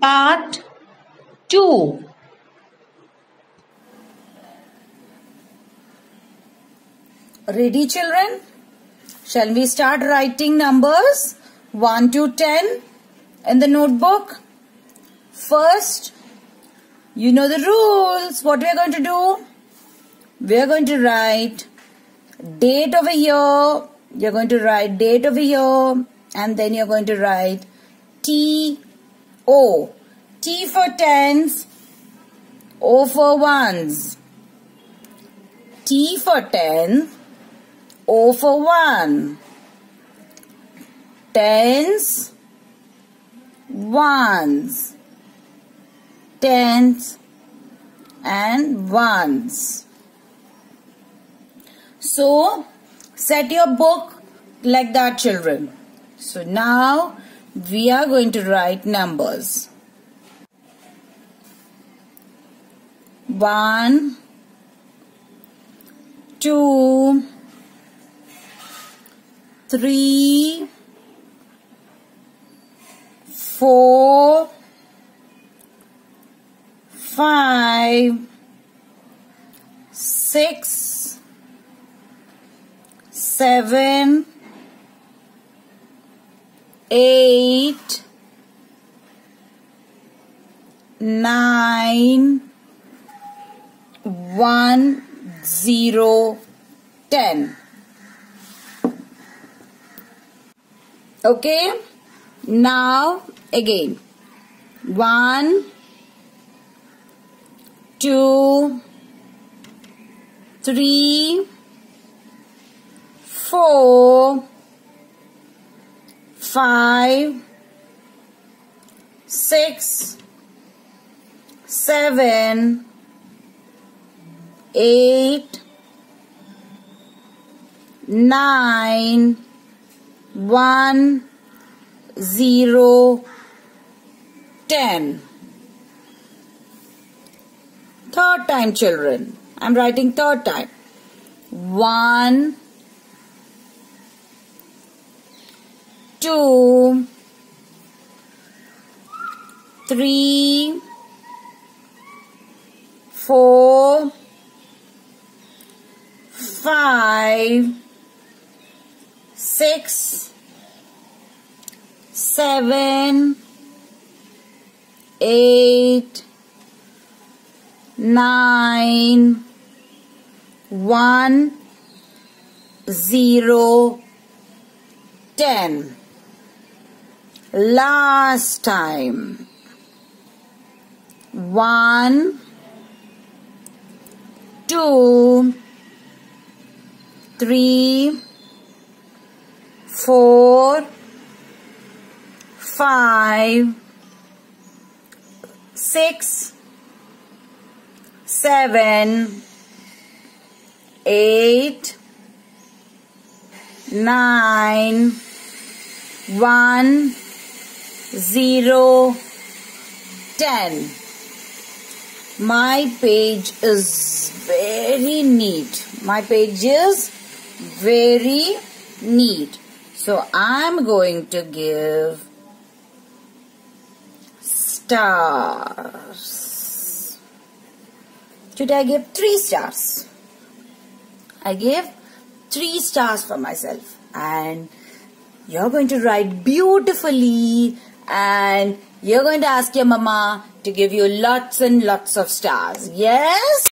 Part 2 Ready children? Shall we start writing numbers 1 to 10 in the notebook? First, you know the rules. What we are going to do? We are going to write date over here. You're going to write date over here and then you're going to write T O. T for tens, O for ones. T for ten, O for one. Tens, ones, tens and ones. So, set your book like that children. So now we are going to write numbers. One, two, three, four, five, six, seven, eight, nine, one, zero, ten. Okay, now again one, two, three, four five, six, seven, eight, nine, one, zero, ten. Third time, children. I'm writing third time. One, two, three, four, five, six, seven, eight, nine, one, zero, ten last time. One, two, three, four, five, six, seven, eight, nine, one, zero, ten. My page is very neat. My page is very neat. So I'm going to give stars. Today I give three stars. I give three stars for myself and you're going to write beautifully and you're going to ask your mama to give you lots and lots of stars. Yes?